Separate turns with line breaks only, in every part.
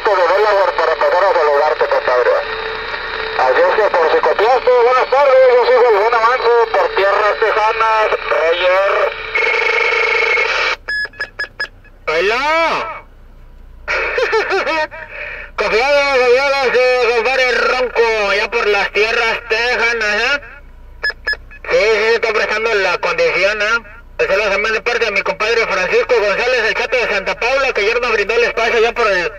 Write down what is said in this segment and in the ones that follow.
por aquellos 20 de para a saludarte, compadre. Así es que por si copiaste, buenas tardes, yo soy el buen avance por tierras tejanas, Roger.
¡Hola! Confiado, sí, compadre Ronco, allá por las tierras tejanas, ¿eh? Sí, sí, está prestando la condición, ¿eh? Esa es la de parte de mi compadre Francisco González, el chato de Santa Paula, que ayer nos brindó el espacio allá por el,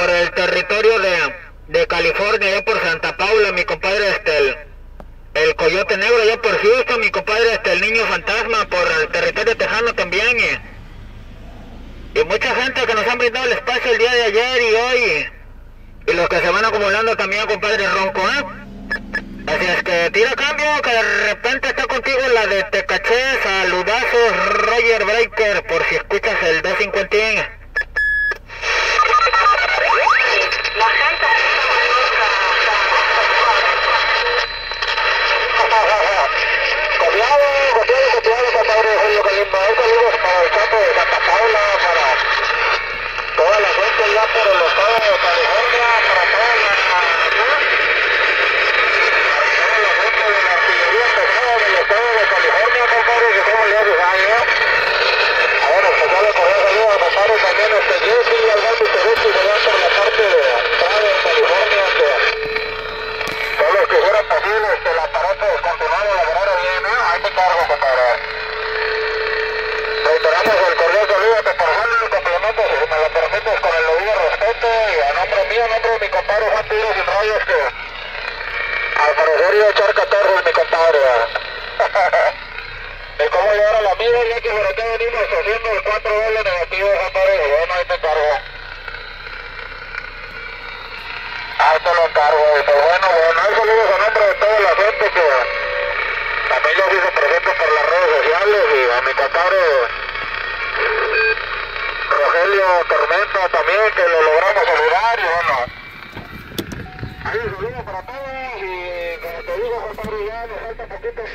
por el territorio de, de California, allá por Santa Paula, mi compadre, este, el, el Coyote Negro, allá por Houston, mi compadre, este, el Niño Fantasma, por el territorio tejano también, ¿eh? Y mucha gente que nos han brindado el espacio el día de ayer y hoy. Y los que se van acumulando también, compadre Ronco, ¿eh? Así es que tira cambio, que de repente está contigo la de Tecaché, saludazos Roger Breaker, por si escuchas el 250.
Na Santa é nombre mío, nombre de mi compadre Juan Tigre sin rayos, que al parecer iba a echar 14 mi compadre. ¿Y cómo llevar a la amiga ya que por acá venimos haciendo el 4 doble negativo, compadre? Bueno, ahí te cargo. Ahí te lo encargo, y pues bueno, bueno, hay saludos a nombre de toda la gente que también se hizo presente por las redes sociales y a mi compadre Tormenta también que lo logramos saludar y bueno. Ahí un saludo para todos y como te digo, compadre, ya nos falta poquito al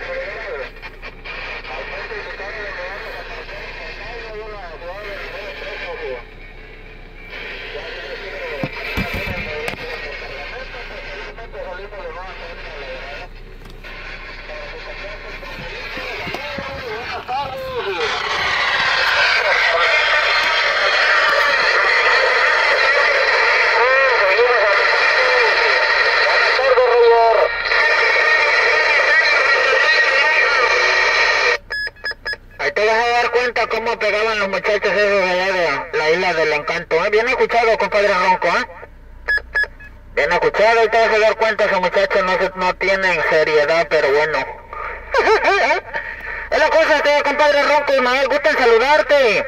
cuenta cómo pegaban los muchachos esos allá de la isla del encanto, ¿eh? Bien escuchado, compadre Ronco, ¿eh? Bien escuchado y te vas a dar cuenta esos muchachos no, no tienen seriedad, pero bueno. es la cosa, este, compadre Ronco y Mael, gusta en saludarte.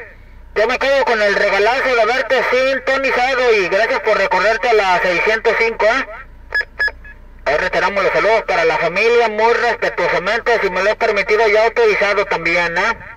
Yo me quedo con el regalazo de verte sintonizado y gracias por recorrerte a la 605, ¿eh? Ahí reiteramos los saludos para la familia, muy respetuosamente, si me lo he permitido ya autorizado también, ¿eh?